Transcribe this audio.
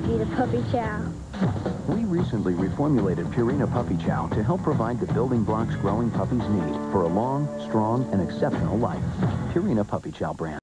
allergy to puppy chow. We recently reformulated Purina Puppy Chow to help provide the building blocks growing puppies need for a long, strong, and exceptional life. Purina Puppy Chow brand.